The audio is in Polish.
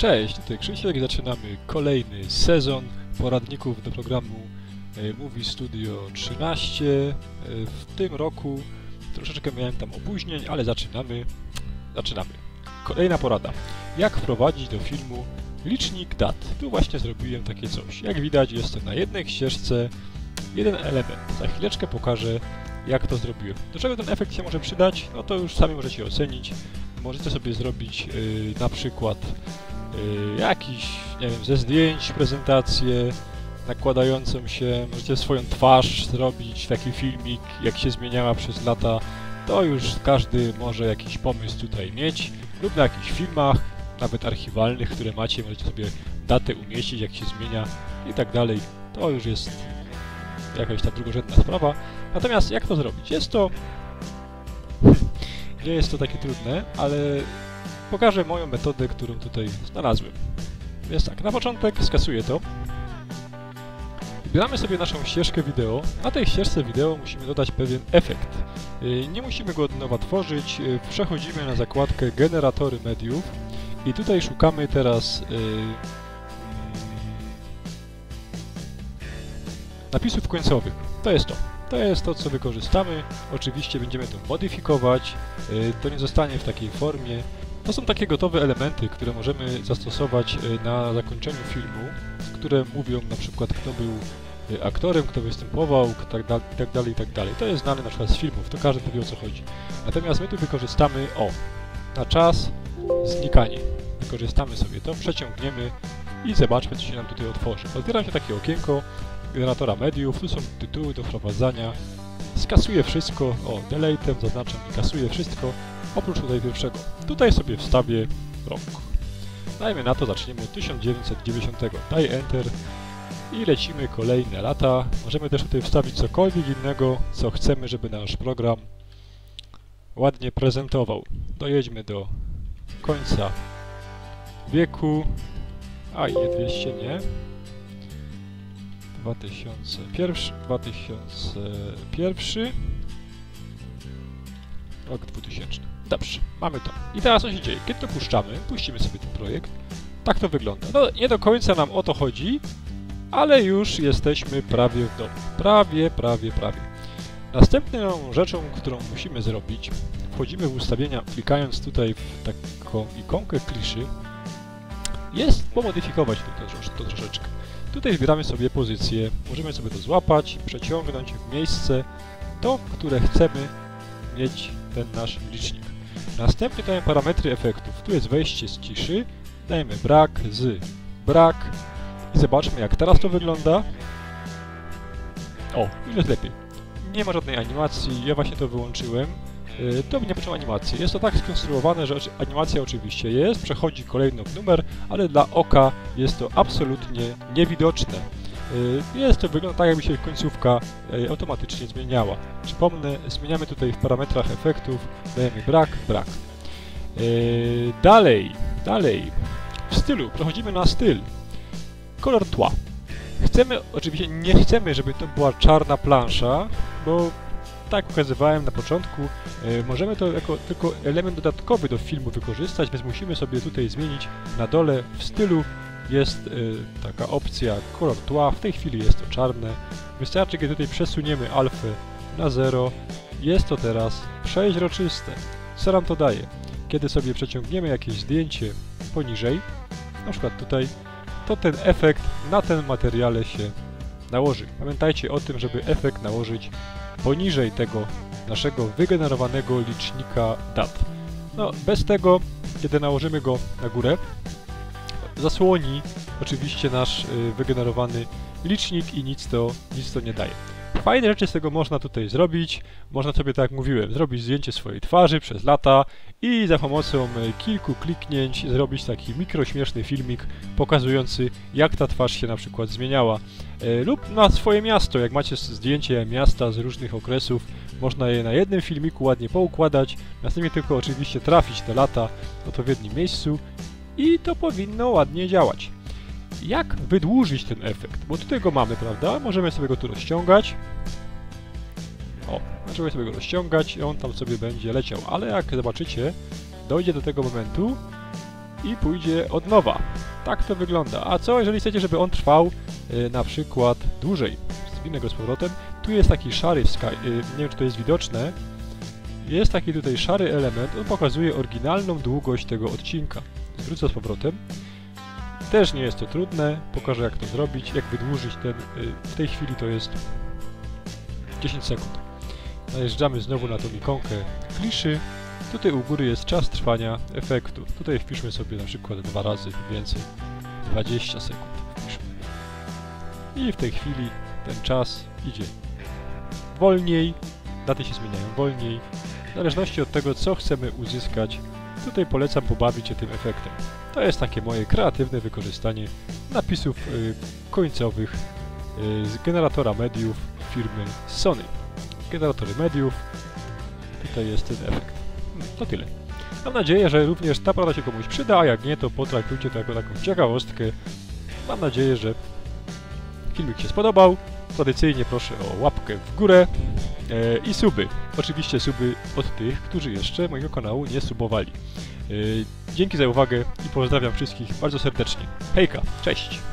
Cześć, tutaj Krzysiek. Zaczynamy kolejny sezon poradników do programu e, Movie Studio 13. E, W tym roku troszeczkę miałem tam opóźnień, ale zaczynamy. Zaczynamy. Kolejna porada. Jak wprowadzić do filmu licznik dat? Tu właśnie zrobiłem takie coś. Jak widać jest to na jednej ścieżce jeden element. Za chwileczkę pokażę jak to zrobiłem. Do czego ten efekt się może przydać? No to już sami możecie ocenić. Możecie sobie zrobić yy, na przykład jakiś, nie wiem, ze zdjęć prezentację nakładającą się, możecie swoją twarz zrobić, taki filmik, jak się zmieniała przez lata. To już każdy może jakiś pomysł tutaj mieć, lub na jakichś filmach, nawet archiwalnych, które macie, możecie sobie datę umieścić, jak się zmienia i tak dalej. To już jest jakaś ta drugorzędna sprawa. Natomiast jak to zrobić? Jest to... Nie jest to takie trudne, ale pokażę moją metodę, którą tutaj znalazłem. Więc tak, na początek skasuję to. Wybieramy sobie naszą ścieżkę wideo. Na tej ścieżce wideo musimy dodać pewien efekt. Yy, Nie musimy go od nowa tworzyć. Yy, Przechodzimy na zakładkę generatory mediów i tutaj szukamy teraz yy, napisów końcowych. To jest to. To jest to, co wykorzystamy. Oczywiście będziemy to modyfikować. To nie zostanie w takiej formie. To są takie gotowe elementy, które możemy zastosować yy, na zakończeniu filmu, które mówią na przykład, kto był yy, aktorem, kto występował, tak dalej, tak dalej, tak dalej. To jest znane na przykład z filmów, to każdy wie o co chodzi. Natomiast my tu wykorzystamy, o, na czas znikanie. Wykorzystamy sobie to, przeciągniemy i zobaczmy, co się nam tutaj otworzy. Otwiera się takie okienko, generatora mediów, tu są tytuły do wprowadzania. Skasuję wszystko, o, deletem zaznaczam i kasuję wszystko, oprócz tutaj pierwszego. Tutaj sobie wstawię rok. Dajmy na to, zaczniemy od 1990. Daj Enter i lecimy kolejne lata. Możemy też tutaj wstawić cokolwiek innego, co chcemy, żeby nasz program ładnie prezentował. Dojedźmy do końca wieku. A i nie 200, nie. 2001, 2001, rok 2000. Dobrze, mamy to. I teraz co się dzieje? Kiedy to puszczamy, puścimy sobie ten projekt, tak to wygląda. No, nie do końca nam o to chodzi, ale już jesteśmy prawie w domu. Prawie, prawie, prawie. Następną rzeczą, którą musimy zrobić, wchodzimy w ustawienia, klikając tutaj w taką ikonkę kliszy, jest pomodyfikować to, to troszeczkę. Tutaj wybieramy sobie pozycję, możemy sobie to złapać, przeciągnąć w miejsce to, które chcemy mieć ten nasz licznik. Następnie dajemy parametry efektów. Tu jest wejście z ciszy, dajemy brak z brak i zobaczmy jak teraz to wygląda. O, już jest lepiej. Nie ma żadnej animacji, ja właśnie to wyłączyłem. Yy, To nie potrzeba animacji. Jest to tak skonstruowane, że animacja oczywiście jest, przechodzi kolejny numer, ale dla oka jest to absolutnie niewidoczne. Yy, Jest to wygląda tak, jakby się końcówka yy, automatycznie zmieniała. Przypomnę, zmieniamy tutaj w parametrach efektów, dajemy brak, brak. Yy, Dalej, dalej. W stylu, przechodzimy na styl. Kolor tła. Chcemy, oczywiście nie chcemy, żeby to była czarna plansza, bo tak pokazywałem na początku, możemy to jako tylko element dodatkowy do filmu wykorzystać, więc musimy sobie tutaj zmienić na dole w stylu jest e, taka opcja kolor tła, w tej chwili jest to czarne. Wystarczy, kiedy tutaj przesuniemy alfę na 0, jest to teraz przeźroczyste. Co nam to daje? Kiedy sobie przeciągniemy jakieś zdjęcie poniżej, na przykład tutaj, to ten efekt na ten materiale się nałoży. Pamiętajcie o tym, żeby efekt nałożyć poniżej tego naszego wygenerowanego licznika dat. No, bez tego, kiedy nałożymy go na górę, zasłoni oczywiście nasz y, wygenerowany licznik i nic to, nic to nie daje. Fajne rzeczy z tego można tutaj zrobić. Można sobie, tak jak mówiłem, zrobić zdjęcie swojej twarzy przez lata i za pomocą y, kilku kliknięć zrobić taki mikrośmieszny filmik pokazujący, jak ta twarz się na przykład zmieniała. E, lub na swoje miasto, jak macie zdjęcie miasta z różnych okresów, można je na jednym filmiku ładnie poukładać, następnie tylko oczywiście trafić te lata w odpowiednim miejscu i to powinno ładnie działać. Jak wydłużyć ten efekt? Bo tutaj go mamy, prawda? Możemy sobie go tu rozciągać. O, możemy sobie go rozciągać i on tam sobie będzie leciał, ale jak zobaczycie, dojdzie do tego momentu i pójdzie od nowa. Tak to wygląda. A co jeżeli chcecie, żeby on trwał y, na przykład dłużej? Zwinę go z powrotem. Tu jest taki szary, wska- y, nie wiem czy to jest widoczne, jest taki tutaj szary element, on pokazuje oryginalną długość tego odcinka. Zwrócę z powrotem. Też nie jest to trudne, pokażę jak to zrobić, jak wydłużyć ten, y, w tej chwili to jest 10 sekund. Najeżdżamy znowu na tą ikonkę kliszy. Tutaj u góry jest czas trwania efektu. Tutaj wpiszmy sobie na przykład dwa razy więcej, 20 sekund wpiszmy. I w tej chwili ten czas idzie wolniej, daty się zmieniają wolniej, w zależności od tego, co chcemy uzyskać. Tutaj polecam pobawić się tym efektem. To jest takie moje kreatywne wykorzystanie napisów y, końcowych y, z generatora mediów firmy Sony. Generatory mediów, tutaj jest ten efekt. Hmm, to tyle. Mam nadzieję, że również ta porada się komuś przyda, a jak nie, to potraktujcie to jako taką ciekawostkę. Mam nadzieję, że filmik się spodobał. Tradycyjnie proszę o łapkę w górę e, i suby. Oczywiście suby od tych, którzy jeszcze mojego kanału nie subowali. E, dzięki za uwagę i pozdrawiam wszystkich bardzo serdecznie. Hejka, cześć!